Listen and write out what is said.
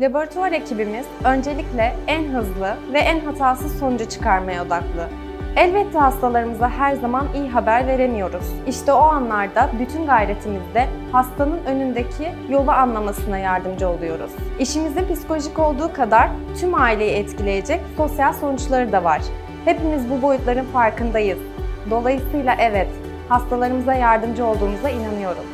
Laboratuvar ekibimiz öncelikle en hızlı ve en hatasız sonucu çıkarmaya odaklı. Elbette hastalarımıza her zaman iyi haber veremiyoruz. İşte o anlarda bütün gayretimizde hastanın önündeki yolu anlamasına yardımcı oluyoruz. İşimizin psikolojik olduğu kadar tüm aileyi etkileyecek sosyal sonuçları da var. Hepimiz bu boyutların farkındayız. Dolayısıyla evet, hastalarımıza yardımcı olduğumuza inanıyorum.